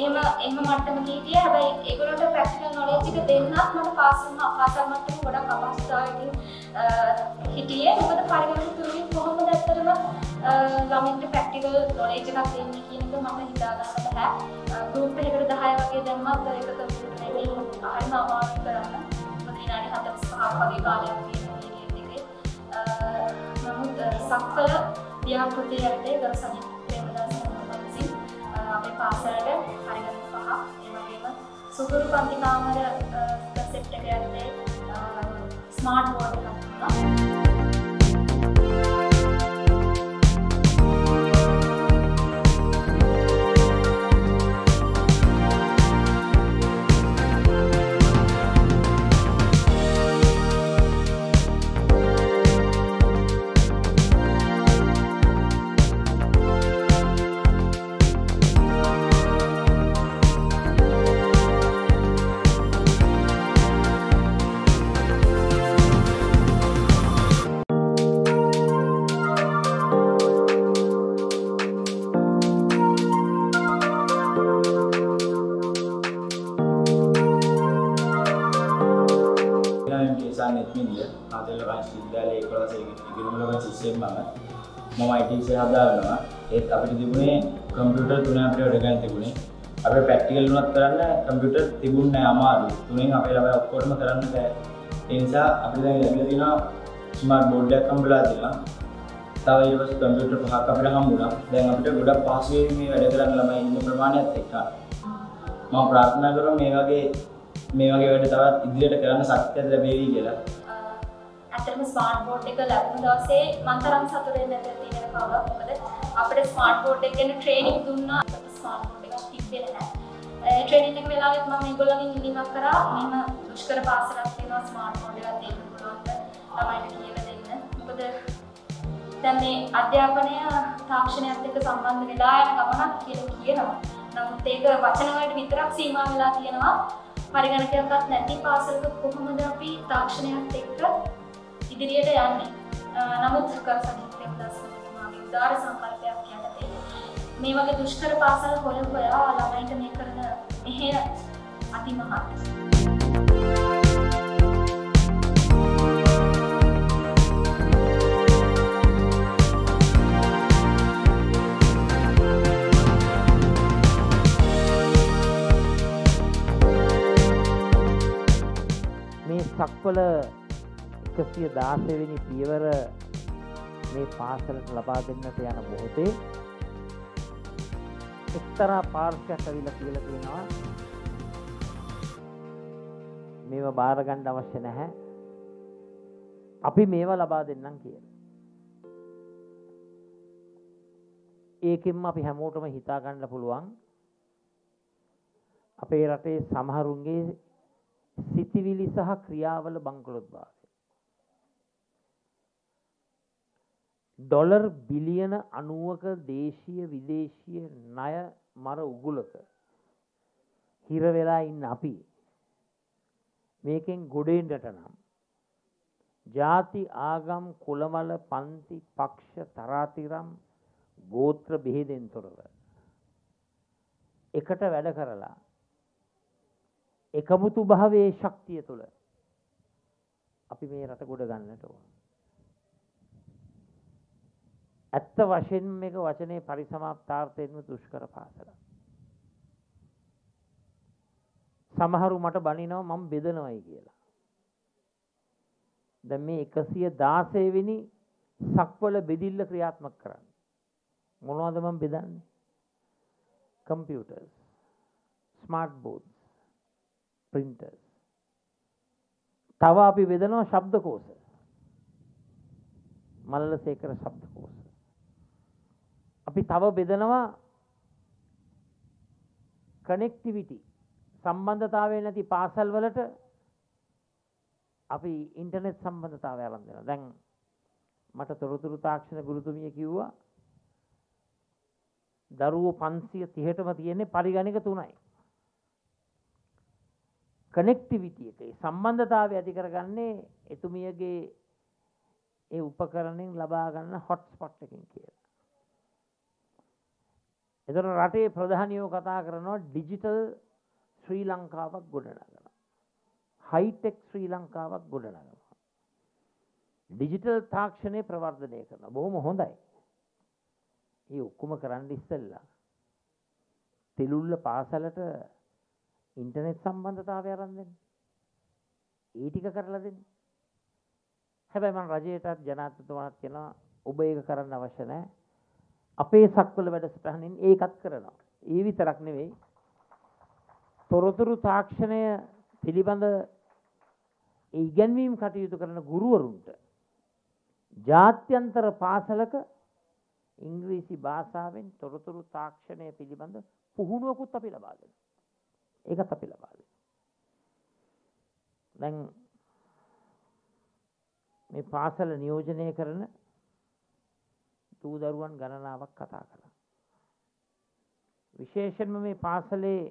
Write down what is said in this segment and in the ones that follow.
එහෙම එහෙම මට්ටමක හිටියේ. හැබැයි ඒගොල්ලන්ට ප්‍රැක්ටිකල් නොලෙජ් එක දෙන්නත් මට පාස් වුණා. පාසල් මට්ටමේ ගොඩක් අපහසුතාවයකින් හිටියේ. මොකද පරිගණක තුලින් කොහොමද ඇත්තටම ළමින්ට ප්‍රැක්ටිකල් නොලෙජ් එකක් දෙන්නේ කියන එක මට හිතා ගන්න බෑ. ගෲප් එකකට 10 වගේ දැම්මත් ඒක කම්පියුටර් එකේ හරිම අමාරුයි කරන්න. මොකද විනාඩි 45ක් වගේ කාලයක් තියෙනවා නමුත් සක්වල ව්‍යාපෘතිය යටතේ ගරු සජිත් ප්‍රේමදාස මහත්මයා විසින් අපේ පාසලට පරිගණක පහ ඒ වගේම සුදුරු පන්ති කාමර සෙට් එක යටතේ ස්මාර්ට් බෝඩ් එකක්. මම IT විෂය හදාගන්නවා. ඒත් අපිට තිබුණේ කම්පියුටර් තුන අපිට වැඩ ගන්න තිබුණේ. අපේ ප්‍රැක්ටිකල් උනත් කරන්න කම්පියුටර් තිබුණේ නැහැ අමාරුයි. තුනෙන් අපේ ළමයි ඔක්කොම කරන්න බෑ. ඒ නිසා අපිට දැන් ලැබිලා තියෙනවා ස්මාර්ට් බෝඩ් එකක් හම්බෙලා තියෙනවා. තව ඊට පස්සේ කම්පියුටර් පහක් අපිට හම්බුණා. දැන් අපිට ගොඩක් පහසුවෙන් මේ වැඩ කරන්න ළමයි ඉන්න ප්‍රමාණයත් එක්ක. මම ප්‍රාර්ථනා කරනවා මේ වගේ මේ වගේ වැඩ තවත් ඉදිරියට කරන්න ශක්තිය ලැබේවි කියලා. ඇත්තටම ස්මාර්ට් බෝඩ් එක ලැබුණ දවසේ මම තරම් සතුටු වෙන්නේ නැති තියෙන කවුරුත් මොකද අපිට ස්මාර්ට් බෝඩ් එක ගැන ට්‍රේනින් දුන්නා ස්මාර්ට් බෝඩ් එකක් තිබ්බේ නැහැ. ට්‍රේනින් එක වෙලාවෙත් මම ඒගොල්ලන්ගෙන් ඉල්ලීමක් කරා මෙන්න දුෂ්කර පාසලක් තියෙනවා ස්මාර්ට් බෝඩ් එකක් දෙන්න පුළුවන්ද ළමයින්ට කියලා දෙන්න. මොකද දැන් මේ අධ්‍යාපනය තාක්ෂණයත් එක්ක සම්බන්ධ වෙලා යන ගමනක් කියලා කියනවා. නමුත් ඒක වචන වලට විතරක් සීමා වෙලා තියෙනවා. පරිගණකයක්වත් නැති පාසලක කොහොමද අපි තාක්ෂණයත් එක්ක ඉදිරියට යන්නේ. නමුත් කරසනිත් ප්‍රේමදාසතුමාගේ උදාර සංකල්පයක් යටතේ මේ වගේ දුෂ්කර පාසල් හොය හොයා ළමයින්ට මේ කරන මෙහෙය අතිමහත්. මේ සක්වල එකසිය දාසවෙනි පියවර මේ පාසලට ලබා දෙන්නට යන බොහොතේ එක්තරා පාර්ශයක් ඇවිල්ලා කියලා තියෙනවා මේවා බාරගන්න අවශ්‍ය නැහැ අපි මේවා ලබා දෙන්නම් කියලා. ඒකෙන්ම අපි හැමෝටම හිතා ගන්න පුළුවන් අපේ රටේ සමහරුන්ගේ සිතිවිලි සහ ක්‍රියාවල බංකොලොත්භාවය. ඩොලර් බිලියන අනුවක දේශීය විදේශීය ණය මර උගුලක හිර වෙලා ඉන්න අපි මේකෙන් ගොඩෙන්ඩට නම් ජාති ආගම් කුලමල පන්ති පක්ෂ තරාතිරම් ගෝත්‍ර බෙහෙදෙන් තොරව එකට වැඩ කරලා එකමුතු භාවයේ ශක්තිය තුළ අපි මේ රට ගොඩ ගන්නට ඕන. ඇත්ත වශයෙන් මේක වචනේ පරිසමාප්තාර්ථයෙන්ම දුෂ්කර පාසල. සමහරු මට බනිනවා මම බෙදනවයි කියලා. දැන් මේ 116 වෙනි සක්වල බෙදිල්ල ක්‍රියාත්මක කරන්න. මොනවද මම බෙදන්නේ? computers, smart boards, printers. තව අපි බෙදනවා ශබ්දකෝෂ. මල්ලසේකර ශබ්දකෝෂ. අපි තව බෙදනවා කනෙක්ටිවිටි සම්බන්ධතාවය නැති පාසල් වලට අපි ඉන්ටර්නෙට් සම්බන්ධතාවය අරන් දෙනවා. දැන් මට තොරතුරු තාක්ෂණ ගුරුතුමිය කිව්වා දරුවෝ 530ටම තියෙන්නේ පරිගණක 3යි. කනෙක්ටිවිටි එක ඒ සම්බන්ධතාවය ඇති කරගන්නේ එතුමියගේ ඒ උපකරණයෙන් ලබා ගන්න හොට්ස්පොට් එකකින් කියලා. එතකොට රටේ ප්‍රධානියෝ කතා කරනවා ඩිජිටල් ශ්‍රී ලංකාවක් ගොඩනගනවා. හයිටෙක් ශ්‍රී ලංකාවක් ගොඩනගනවා. ඩිජිටල් තාක්ෂණය ප්‍රවර්ධනය කරනවා. බොහොම හොඳයි. ඒ ඔක්කොම කරන්න ඉස්සෙල්ලා තෙලුල්ල පාසලට ඉන්ටර්නෙට් සම්බන්ධතාවය අරන් දෙන්න. ඒ ටික කරලා දෙන්න. හැබැයි මම රජයටත් ජනාධිපතිතුමාට කියනවා ඔබ ඒක කරන්න අවශ්‍ය නැහැ. අපේ සක්වල වැඩසටහනින් ඒකත් කරනවා. ඒ විතරක් නෙවෙයි. තොරතුරු තාක්ෂණය පිළිබඳ ඒ ඉගැන්වීම් කටයුතු කරන ගුරුවරුන්ට ජාත්‍යන්තර පාසලක ඉංග්‍රීසි භාෂාවෙන් තොරතුරු තාක්ෂණය පිළිබඳ පුහුණුවකුත් අපි ලබා දෙනවා. ඒකත් අපි ලබා දෙනවා. දැන් මේ පාසල නියෝජනය කරන දූ දරුවන් ගණනාවක් කතා කළා. විශේෂයෙන්ම මේ පාසලේ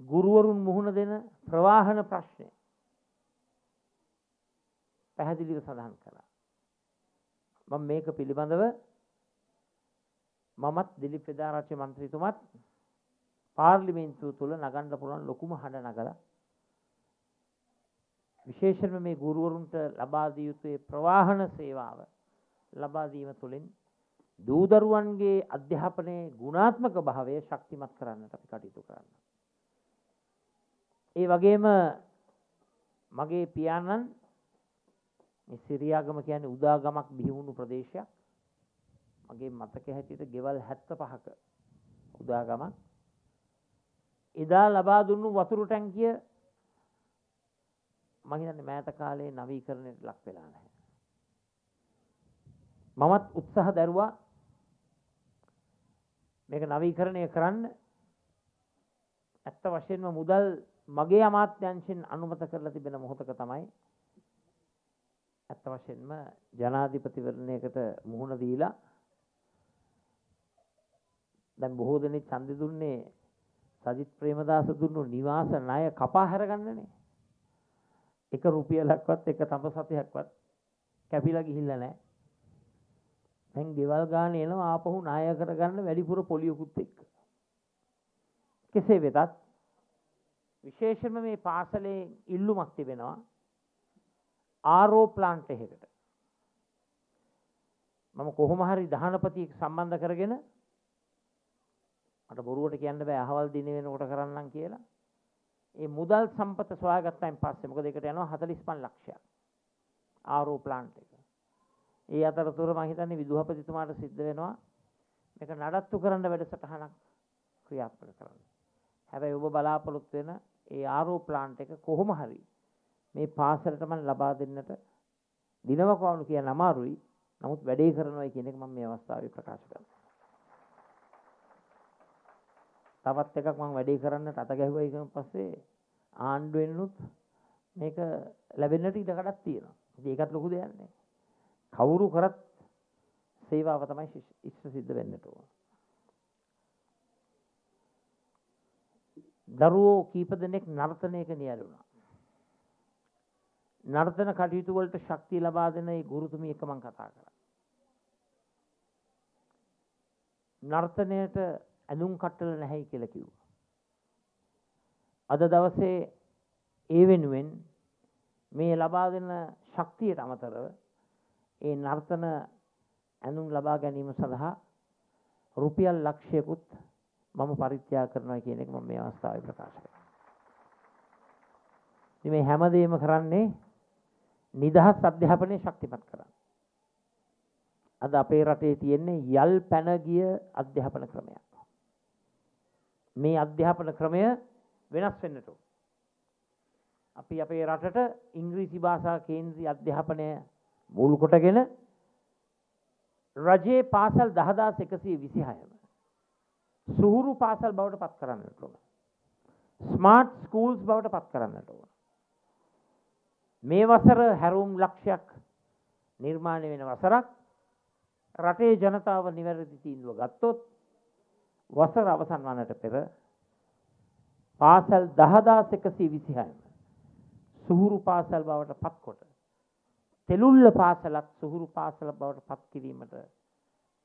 ගුරුවරුන් මුහුණ දෙන ප්‍රවාහන ප්‍රශ්නය පැහැදිලිව සඳහන් කළා. මම මේක පිළිබඳව මමත් දිලිප් පෙදාරච්චි මන්ත්‍රීතුමත් පාර්ලිමේන්තුව තුළ නගන්න පුළුවන් ලොකුම හඬ නගලා විශේෂයෙන්ම මේ ගුරුවරුන්ට ලබා දිය යුතු ප්‍රවාහන සේවාව ලබා දීම තුළින් දූදරුවන්ගේ අධ්‍යාපනයේ ගුණාත්මක භාවය ශක්තිමත් කරන්නට අපි කටයුතු කරන්න. ඒ වගේම මගේ පියාණන් සිරියාගම කියන්නේ උදාගමක් බිහිවුණු ප්‍රදේශයක්. මගේ මතක හැටියට ගෙවල් 75ක උදාගමක්. එදා ලබා දුන්නු වතුරු ටැංකිය මම හිතන්නේ මෑත කාලේ නවීකරණයට ලක් වෙලා නැහැ. මමත් උත්සාහ දරුවා මේක නවීකරණය කරන්න ඇත්ත වශයෙන්ම මුදල් මගේ අමාත්‍යංශෙන් අනුමත කරලා තිබෙන මොහොතක තමයි ඇත්ත වශයෙන්ම ජනාධිපතිවරණයකට මුහුණ දීලා දැන් බොහෝ දෙනෙක් ඡන්දෙ දුන්නේ සජිත් ප්‍රේමදාස දුන්නු නිවාස ණය කපා හැරගන්නනේ. එක රුපියලක්වත් එක තඹ සතයක්වත් කැපිලා ගිහිල්ලා නැහැ. දැන් ගෙවල් ගාන එනවා ආපහු ණය කරගන්න වැඩිපුර පොලියකුත් එක්ක. කෙසේ වෙතත් විශේෂයෙන්ම මේ පාසලේ ඉල්ලුමක් තිබෙනවා ආරෝ ප්ලාන්ට් එකකට. මම කොහොම හරි දහනපතියෙක් සම්බන්ධ කරගෙන මට බොරුවට කියන්න බෑ අහවල් දින වෙනකොට කරන්නම් කියලා. ඒ මුදල් සම්පත සොයාගත්තයින් පස්සේ මොකද ඒකට යනවා 45 ලක්ෂයක්. ආරෝ ප්ලාන්ට් එක. ඒ අතරතුර මම හිතන්නේ විදුහපතිතුමාට සිද්ධ වෙනවා මේක නඩත්තු කරන්න වැඩසටහනක් ක්‍රියාත්මක කරන්න. හැබැයි ඔබ බලාපොරොත්තු වෙන ඒ ආරෝ ප්ලාන්ට් එක කොහොම හරි මේ පාසලටම ලබා දෙන්නට දිනවකවුණු කියන අමාරුයි. නමුත් වැඩේ කරනවා කියන එක මම මේ අවස්ථාවේ ප්‍රකාශ කරනවා. තවත් එකක් මම වැඩේ කරන්නට අත ගැහුවා ඊට පස්සේ ආණ්ඩුවෙන්නුත් මේක ලැබෙන්නට ඉඩ කඩක් තියෙනවා. ඉතින් ඒකත් ලොකු දෙයක් නේ. කවුරු කරත් සේවාව තමයි ඉෂ්ට සිද්ධ වෙන්නට ඕන. දරුවෝ කීප දෙනෙක් නර්තනයක නියැලුණා. නර්තන කටයුතු වලට ශක්තිය ලබා දෙන ඒ ගුරුතුමිය එක මම කතා කරා. නර්තනයට ඇඳුම් කට්ටල නැහැයි කියලා කිව්වා. අද දවසේ ඒ වෙනුවෙන් මේ ලබා දෙන ශක්තියට අමතරව ඒ නර්තන ඇඳුම් ලබා ගැනීම සඳහා රුපියල් ලක්ෂයකුත් මම පරිත්‍යාග කරනවා කියන එක මම මේ අවස්ථාවේ ප්‍රකාශ කරනවා. ඉතින් මේ හැමදේම කරන්නේ නිදහස් අධ්‍යාපනය ශක්තිමත් කරන්න. අද අපේ රටේ තියෙන්නේ යල් පැන ගිය අධ්‍යාපන ක්‍රමයක්. මේ අධ්‍යාපන ක්‍රමය වෙනස් වෙන්නට අපි අපේ රටට ඉංග්‍රීසි භාෂා කේන්ද්‍රී අධ්‍යාපනය මුල් කොටගෙන රජයේ පාසල් දහදාස් එකසිය විසිහයම සුහුරු පාසල් බවට පත් කරන්නට ඕන. ස්මාර්ට් ස්කූල්ස් බවට පත් කරන්නට ඕන. මේ වසර හැරුම් ලක්ෂයක් නිර්මාණය වෙන වසරක් රටේ ජනතාව නිවැරදි තීන්දුව ගත්තොත් වසර අවසන් වන්නට පෙර පාසල් දහදාස් එකසී විසිහයම සුහුරු පාසල් බවට පත්කොට තෙළුල්ල පාසලත් සුහුරු පාසල බවට පත් කිරීමට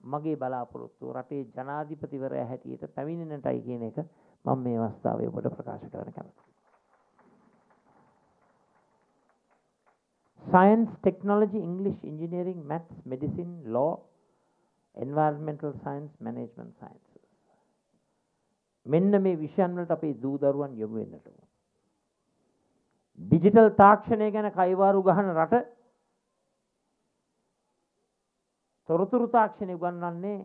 මගේ බලාපොරොත්තු රටේ ජනාධිපතිවරය හැටියට පැමිණෙනටයි කියන එක මම මේ අවස්ථාවේ ඔබට ප්‍රකාශ කරන්න කැමතියි. Science, technology, English, engineering, maths, medicine, law, environmental science, management sciences. මෙන්න මේ විෂයන් වලට අපේ දූ දරුවන් යොමු වෙන්නට ඕන. ඩිජිටල් තාක්ෂණය ගැන කයිවාරු ගහන රට තොරතුරු තාක්ෂණය උගන්වන්නේ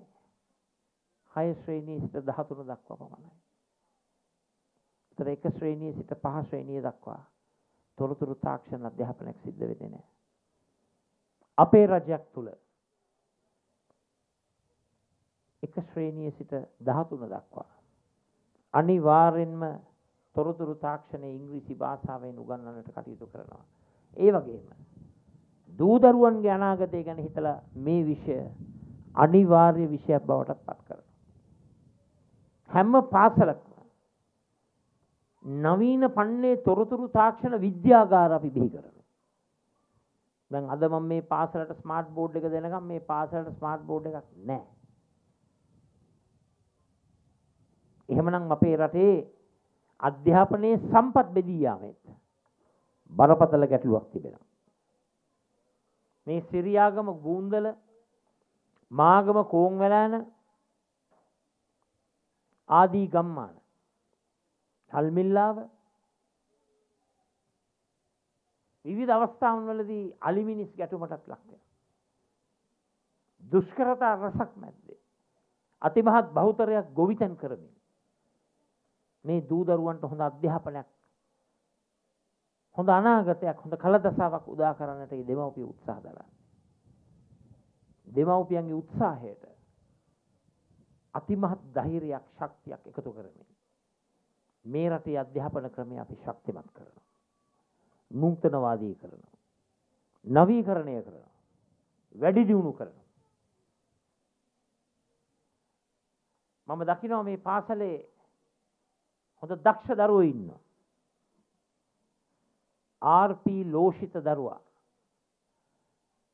හය ශ්‍රේණියේ සිට 13 දක්වා පමණයි. ඒතර එක ශ්‍රේණියේ සිට පහ ශ්‍රේණිය දක්වා තොරතුරු තාක්ෂණ අධ්‍යාපනයක් සිද්ධ වෙන්නේ නැහැ. අපේ රජයක් තුල එක ශ්‍රේණියේ සිට 13 දක්වා අනිවාර්යෙන්ම තොරතුරු තාක්ෂණයේ ඉංග්‍රීසි භාෂාවෙන් උගන්වන්නට කටයුතු කරනවා. ඒ වගේම දූ දරුවන්ගේ අනාගතය ගැන හිතලා මේ විෂය අනිවාර්ය විෂයක් බවට පත් කරනවා. හැම පාසලක්ම නවීන පන්නේ තොරතුරු තාක්ෂණ විද්‍යාගාර අපි බිහි කරනවා. දැන් අද මම මේ පාසලට ස්මාර්ට් බෝඩ් එක දෙනකම් මේ පාසලට ස්මාර්ට් බෝඩ් එකක් නැහැ. එහෙමනම් අපේ රටේ අධ්‍යාපනයේ සම්පත් බෙදී යාමෙත් බරපතල ගැටලුවක් තිබෙනවා. මේ සිරියාගම ගූන්දල මාගම කෝංවැලෑන ආදී ගම්මාන හල්මිල්ලාව විවිධ අවස්ථාවන් වලදී අලිමිනිස් ගැටුමටත් ලක් වෙනවා. දුෂ්කරතා රසක් මැද්දේ අතිමහත් බහුතරයක් ගොවිතැන් කරමින් මේ දූ දරුවන්ට හොඳ අධ්‍යාපනයක් හොඳ අනාගතයක් හොඳ කලදසාවක් උදා කරන්නට ඒ දෙමව්පිය උත්සාහ දරන්නේ. දෙමව්පියන්ගේ උත්සාහයට අතිමහත් ධෛර්යයක් ශක්තියක් එකතු කරමින් මේ රටේ අධ්‍යාපන ක්‍රමය අපි ශක්තිමත් කරනවා. නූතනවාදී කරනවා. නවීකරණය කරනවා. වැඩි දියුණු කරනවා. මම දකිනවා මේ පාසලේ හොඳ දක්ෂ දරුවෝ ඉන්නවා. RP ලෝෂිත දරුවා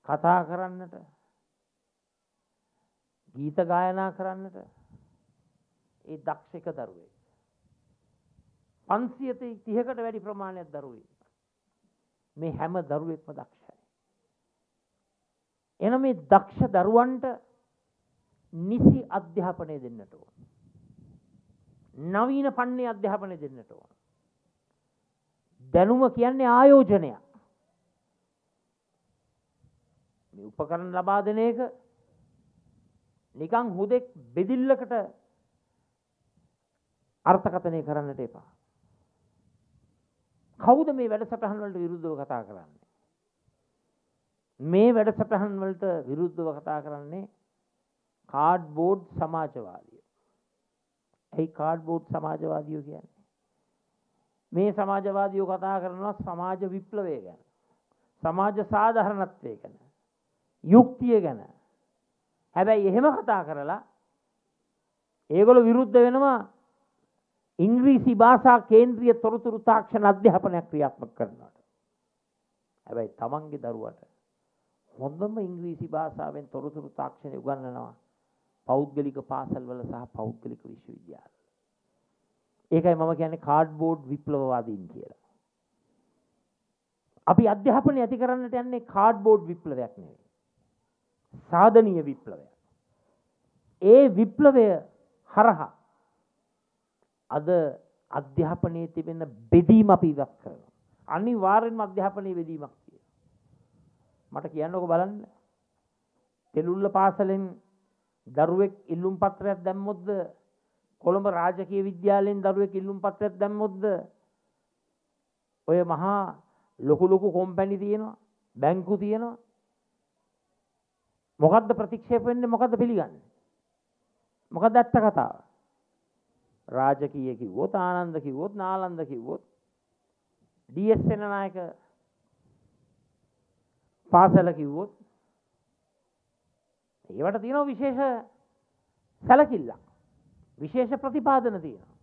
කතා කරන්නට ගීත ගායනා කරන්නට ඒ දක්ෂ එක දරුවෙක්. 530කට වැඩි ප්‍රමාණයක් දරුවෙක්. මේ හැම දරුවෙක්ම දක්ෂයි. එන මේ දක්ෂ දරුවන්ට නිසි අධ්‍යාපනය දෙන්නට ඕන. නවීන පන්නේ අධ්‍යාපනය දෙන්නට ඕන. දැනුම කියන්නේ ආයෝජනයක්. මේ උපකරණ ලබා දෙන එක නිකං හුදෙක් බෙදිල්ලකට අර්ථකථනය කරන්නට එපා. කවුද මේ වැඩසටහන් වලට විරුද්ධව කතා කරන්නේ? මේ වැඩසටහන් වලට විරුද්ධව කතා කරන්නේ කාඩ්බෝඩ් සමාජවාදිය. ඇයි කාඩ්බෝඩ් සමාජවාදියෝ කියන්නේ? මේ සමාජවාදියෝ කතා කරනවා සමාජ විප්ලවය ගැන. සමාජ සාධාරණත්වය ගැන. යුක්තිය ගැන. හැබැයි එහෙම කතා කරලා ඒගොල්ලෝ විරුද්ධ වෙනවා ඉංග්‍රීසි භාෂා කේන්ද්‍රීය තොරතුරු තාක්ෂණ අධ්‍යාපනයක් ක්‍රියාත්මක කරනවාට. හැබැයි තමන්ගේ දරුවට හොඳම ඉංග්‍රීසි භාෂාවෙන් තොරතුරු තාක්ෂණය උගන්වනවා පෞද්ගලික පාසල්වල සහ පෞද්ගලික විශ්වවිද්‍යාල. ඒකයි මම කියන්නේ කාඩ්බෝඩ් විප්ලවවාදීන් කියලා. අපි අධ්‍යාපනය ඇති කරන්නට යන්නේ කාඩ්බෝඩ් විප්ලවයක් නෙවෙයි. සාධනීය විප්ලවයක්. ඒ විප්ලවය හරහා අද අධ්‍යාපනයේ තිබෙන බෙදීම අපි ඉවත් කරනවා. අනිවාර්යෙන්ම අධ්‍යාපනයේ බෙදීමක් තියෙනවා. මට කියන්නකො බලන්න. තෙලුල්ල පාසලෙන් දරුවෙක් ඉල්ලුම් පත්‍රයක් දැම්මොත්ද කොළඹ රාජකීය විද්‍යාලයෙන් දරුවෙක් ඉල්ලුම් පත්‍රයක් දැම්මොත්ද? ඔය මහා ලොකු ලොකු කොම්පැනි තියෙනවා බැංකු තියෙනවා. මොකද්ද ප්‍රතික්ෂේප වෙන්නේ? මොකද්ද පිළිගන්නේ? මොකද්ද ඇත්ත කතාව? රාජකීය කිව්වොත් ආනන්ද කිව්වොත් නාලන්ද කිව්වොත් ඩස්ෙන නායක පාසල කිව්වොත් ඒවට තියෙනවා විශේෂ සැලකිල්ලක්. විශේෂ ප්‍රතිපාදන තියෙනවා.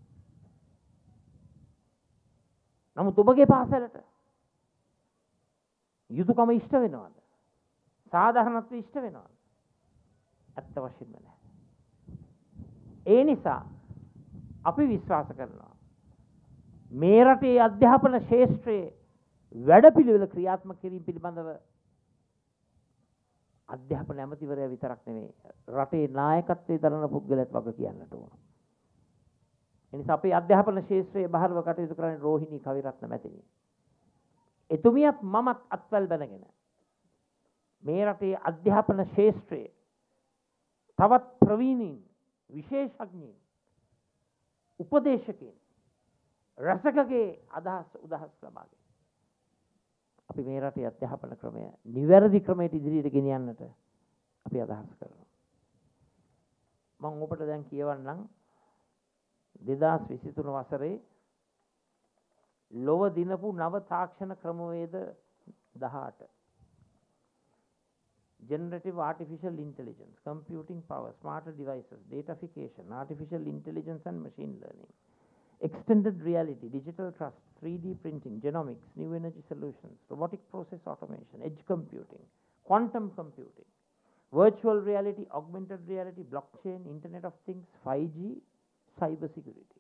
නමුත් ඔබගේ පාසලට යුතුකම ඉෂ්ට වෙනවාද? සාධහනත්ව ඉෂ්ට වෙනවාද? ඇත්ත වශයෙන්ම නෑ. ඒ නිසා අපි විශ්වාස කරනවා මේ රටේ අධ්‍යාපන ශේෂත්‍රයේ වැඩ පිළිවෙල ක්‍රියාත්ම කිරීම පිළිබඳව අධ්‍යාපන ඇමතිවරය විතරක් නෙවේ රටේ නායකත්වය දරන පුද්ගලත් වග කියන්නට ඕන. එනිසා අපේ අධ්‍යාපන ශේත්‍රයේ භාරව කටයුතු කරන රෝහිණී කවිරත්න මැතිනි. එතුමියත් මමත් අත්වැල් බැනගෙන. මේ රටේ අධ්‍යාපන ශේෂත්‍රයේ තවත් ප්‍රවීණීන් විශේෂඥීන් උපදේශකයෙන් රැසකගේ අදහස් උදහස් ලබාගෙන. අපි මේ රටේ අධ්‍යාපන ක්‍රමය නිවැරදි ක්‍රමයට ඉදිරියට ගෙනියන්නට අපි අදහස් කරනවා. මං ඔබට දැන් කියවන්නම් දෙදස් විසිතුන වසරේ ලොව දිනපු නව තාක්ෂණ ක්‍රමවේද දහට. generative artificial intelligence, computing power, smarter devices, datafication, artificial intelligence and machine learning, extended reality, digital trust, 3D printing, genomics, new energy solutions, robotic process automation, edge computing, quantum computing, virtual reality, augmented reality, blockchain, Internet of Things, 5G, cyber security.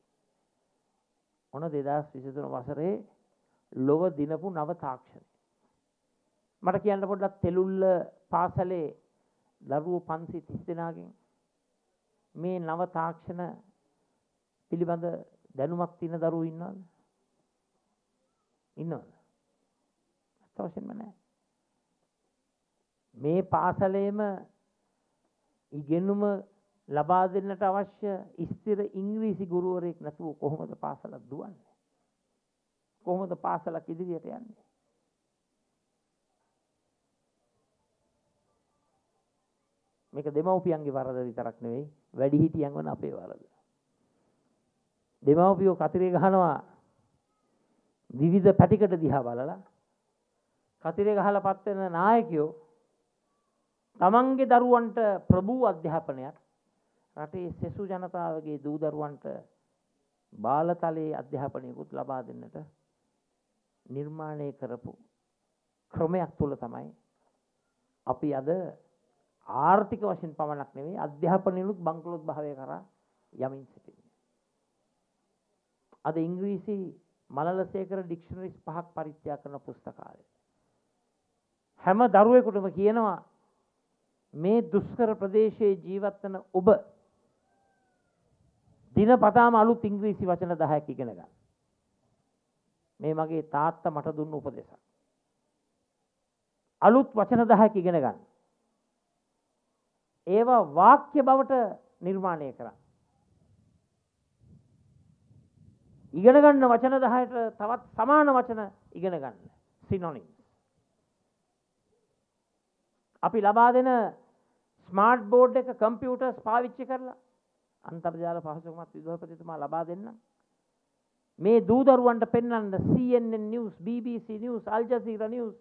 ඔන දෙදස් විසිතුන වසරේ ලොව දිනපු නව තාක්ෂණ. මට කියන්න පොඩ්ඩක් තෙලුල්ල පාසලේ දරුවෝ පන්සි තිස් දෙනාගෙන් මේ නව තාක්ෂණ පිළිබඳ දැනුමක් තියෙන දරුවෝ ඉන්නවද? ඉන්නවද? අවශ්‍යම නැහැ. මේ පාසලේම ඉගෙනුම ලබා දෙන්නට අවශ්‍ය ස්ථිර ඉංග්‍රීසි ගුරුවරයෙක් නැතුව කොහොමද පාසලක් දුවන්නේ? කොහොමද පාසලක් ඉදිරියට යන්නේ? මේක දෙමව්පියන්ගේ වරද විතරක් නෙවෙයි වැඩිහිටියන් වන අපේ වරද. දෙමව්පියෝ කතිරේ ගහනවා විවිධ පැටිකට දිහා බලලා කතිරේ ගහලා පත් වෙන නායකයෝ තමන්ගේ දරුවන්ට ප්‍රභූ අධ්‍යාපනයක් රටේ සෙසු ජනතාවගේ දූ දරුවන්ට බාලතලයේ අධ්‍යාපනයකුත් ලබා දෙන්නට නිර්මාණය කරපු ක්‍රමයක් තුළ තමයි අපි අද ආර්ථික වශයෙන් පමණක් නෙවෙයි අධ්‍යාපනයනුත් බංකොලොත් භාවය කරා යමින් සිටින්නේ. අද ඉංග්‍රීසි මලලසේකර ඩික්ෂනරිස් පහක් පරිත්‍යාග කරන පුස්තකාලය. හැම දරුවෙකුටම කියනවා මේ දුෂ්කර ප්‍රදේශයේ ජීවත් වන ඔබ දිනපතාම අලුත් ඉංග්‍රීසි වචන 10ක් ඉගෙන ගන්න. මේ මගේ තාත්තා මට දුන්න උපදේශක්. අලුත් වචන 10ක් ඉගෙන ගන්න. ඒවා වාක්‍ය බවට නිර්මාණය කරන්න. ඉගෙන ගන්න වචන 10ට තවත් සමාන වචන ඉගෙන ගන්න. සිනොනිම්ස්. අපි ලබා දෙන ස්මාර්ට් බෝඩ් එක කම්පියුටර්ස් පාවිච්චි කරලා අන්තර්ජාල පහසුකමත් විදුහල්පතිතුමා ලබා දෙන්න. මේ දූදරුවන්ට පෙන්වන්න CNN news, BBC news, Al Jazeera news,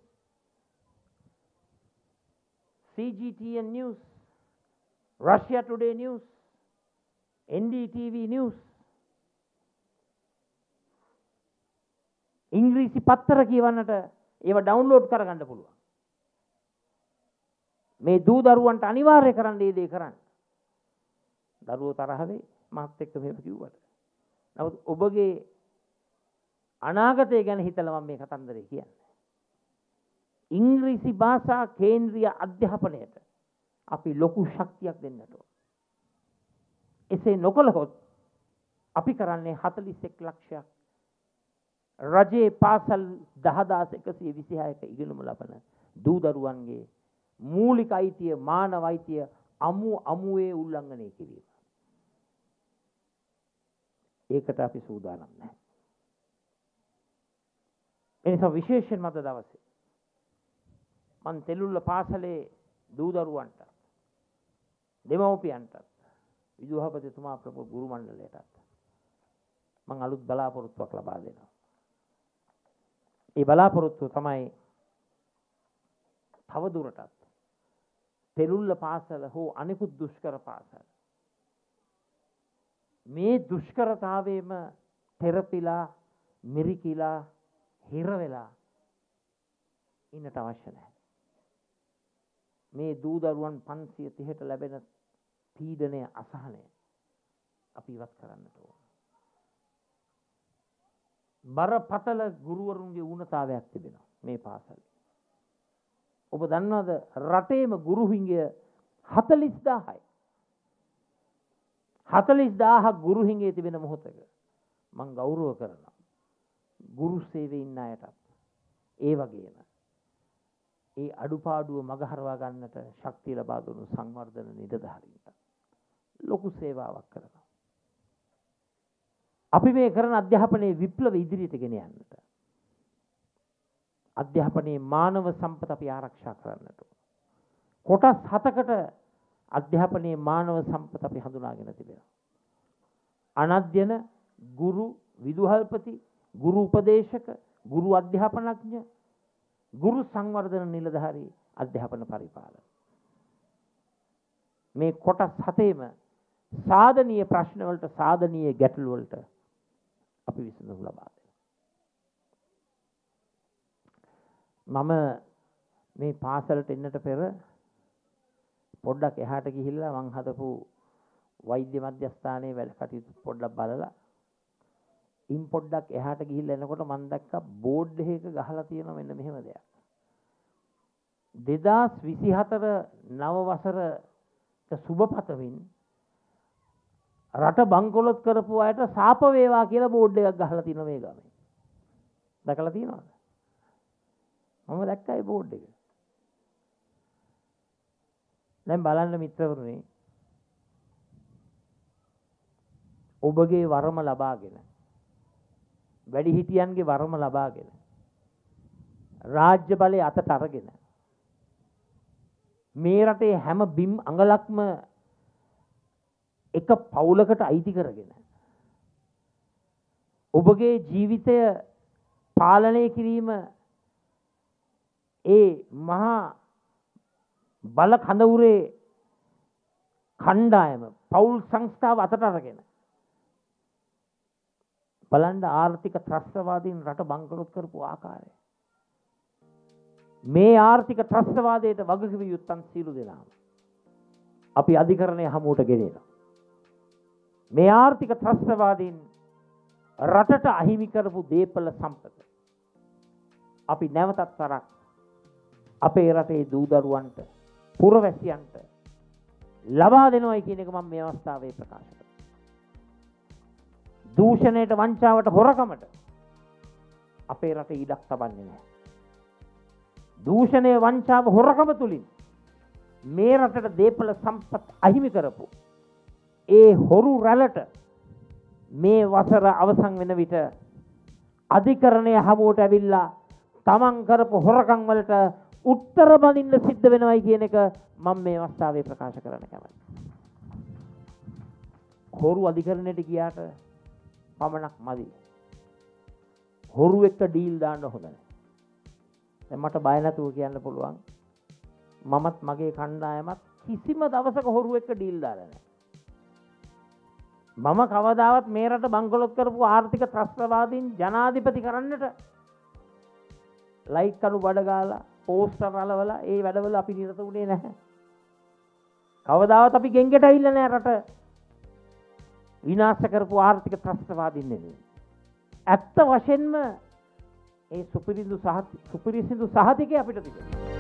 CGTN news, Russia Today news, NDTV news, ඉංග්‍රීසි පත්තර කියවන්නට ඒව ඩවුන්ලෝඩ් කරගන්න පුළුවන්. මේ දූ දරුවන්ට අනිවාර්ය කරන්න ඒ දේ කරන්න. දරුවෝ තරහ වෙයි මහත් එක්ක මෙහෙම කිව්වට. නමුත් ඔබගේ අනාගතය ගැන හිතලා මම මේ කතන්දරේ කියන්නේ. ඉංග්‍රීසි භාෂා කේන්ද්‍රීය අධ්‍යාපනයට අපි ලොකු ශක්තියක් දෙන්නට ඕන. එසේ නොකළහොත් අපි කරන්නේ 41 ලක්ෂයක් රජයේ පාසල් 10126ක ඉගෙනුම ලබන දූ දරුවන්ගේ මූලික අයිතිය මානව අයිතිය අමු අමුවේ උල්ලංඝනය කිරීම. ඒකට අපි සූදානම් නැහැ. එනිසා විශේෂයෙන් මත දවසේ මන් තෙලුල්ල පාසලේ දූ දරුවන්ට දෙමව්පියන්ටත් විදුහපතිතුමා ප්‍රමුඛ ගුරු මණ්ඩලයටත් මං අලුත් බලාපොරොත්තුවක් ලබා දෙනවා. ඒ බලාපොරොත්තුව තමයි තවදුරටත් තෙළුල්ල පාසල හෝ අනෙකුත් දුෂ්කර පාසල. මේ දුෂ්කරතාවේම තෙරපිලා මිරිකිලා හිරවෙලා ඉන්නට අවශ්‍ය නැහැ. මේ දූදරුවන් පන්සිය තිහට ලැබෙන පීඩනය අසහනය අපි ඉවත් කරන්නට ඕන. බරපතල ගුරුවරුන්ගේ ඌනතාවයක් තිබෙනවා මේ පාසල. ඔබ දන්නවද රටේම ගුරුහිංගය හතලිස් දාහයි. හතලිස් දාහක් ගුරුහිංගේ තිබෙන මොහොතක මං ගෞරුව කරනවා. ගුරු සේවය ඉන්න අයටත් ඒ වගේම ඒ අඩුපාඩුව මගහරවා ගන්නට ශක්තිය ලබා දුණු සංවර්ධන නිලධාරීන්ට ලොකු සේවාවක් කරනවා. අපි මේ කරන අධ්‍යාපනයේ විප්ලව ඉදිරියට ගෙන යන්නට. අධ්‍යාපනයේ මානව සම්පත අපි ආරක්ෂා කරන්නට. කොටස් හතකට අධ්‍යාපනයේ මානව සම්පත අපි හඳුනාගෙන තිබෙනවා. අනධ්‍යන ගුරු විදුහල්පති ගුරු උපදේශක ගුරු අධ්‍යාපනඥ ගුරු සංවර්ධන නිලධාරී අධ්‍යාපන පරිපාලන. මේ කොටස් හතේම සාධනීය ප්‍රශ්නවලට සාධනීය ගැටලුවලට අපි විසඳුම් ලබා මම මේ පාසලට එන්නට පෙර පොඩ්ඩක් එහාට ගිහිල්ලා මං හදපු වෛද්‍ය මධ්‍යස්ථානයේ වැඩ කටයුතු පොඩ්ඩක් බලලා ඉන් පොඩ්ඩක් එහාට ගිහිල්ලා එනකොට මම දැක්කා බෝඩ් එකක ගහලා තියෙන මෙන්න මෙහෙම දෙයක්. 2024 නව වසරට සුබපතමින් රට බංකොලොත් කරපු අයට සාප වේවා කියලා බෝඩ් එකක් ගහලා තියෙනවා මේ ගමේ. දැකලා තියෙනවද? මම දැක්කා ඒ බෝඩ් එක. දැන් බලන්න මිත්‍රවරුනි ඔබගේ වරම ලබාගෙන වැඩිහිටියන්ගේ වරම ලබාගෙන රාජ්‍ය බලය අතට අරගෙන මේ රටේ හැම බිම් අඟලක්ම එක පවුලකට අයිති කරගෙන ඔබගේ ජීවිතය පාලනය කිරීම ඒ මහා බල කඳවුරේ කණ්ඩායම පවුල් සංස්ථාව අතට අරගෙන බලන්න ආර්ථික ත්‍රස්තවාදීන් රට බංකොලොත් කරපු ආකාරය. මේ ආර්ථික ත්‍රස්තවාදයට වගකිව යුත්තන් සියලු දෙනාම. අපි අධිකරණය හමුවට ගෙනෙනවා. මේ ආර්ථික ත්‍රස්තවාදීන් රටට අහිමි කරපු දේපල සම්පත. අපි නැවතත් වරක් අපේ රටේ දූදරුවන්ට පුරවැසියන්ට ලබා දෙනවයි කියන එක මම මේ අවස්ථාවේ ප්‍රකාශ කරනවා. දූෂණයට වංචාවට හොරකමට අපේ රට ඉඩක් තබන්නේ නැහැ. දූෂණය වංචාව හොරකම තුලින් මේ රටට දේපල සම්පත් අහිමි කරපු ඒ හොරු රැළට මේ වසර අවසන් වෙන විට අධිකරණය හමුවට ඇවිල්ලා තමන් කරපු හොරකම් වලට උත්තර බඳින්න සිද්ධ වෙනවයි කියන එක මම මේ අවස්ථාවේ ප්‍රකාශ කරන්න කැමතියි. හොරු අධිකරණයට ගියාට පමණක් මදි. හොරු එක්ක ඩීල් දාන්න හොඳ නැහැ. දැන් මට බය නැතුව කියන්න පුළුවන් මමත් මගේ කණ්ඩායමත් කිසිම දවසක හොරු එක්ක ඩීල් දාලා නැහැ. මම කවදාවත් මේ රට බංකොලොත් කරපු ආර්ථික ත්‍රස්තවාදීන් ජනාධිපති කරන්නට ලයිට් කණු බඩ ගාලා පෝස්ටර් අලවලා ඒ වැඩවල අපි නිරත වුණේ නැහැ. කවදාවත් අපි ගෙන්ගෙට ඇවිල්ලා නැහැ රට විනාශ කරපු ආර්ථික ත්‍රස්තවාදීන් නෙමෙයි. ඇත්ත වශයෙන්ම ඒ සුපිරිඳු සහ සුපිරිසිදු සහතිකය අපිට තිබෙනවා.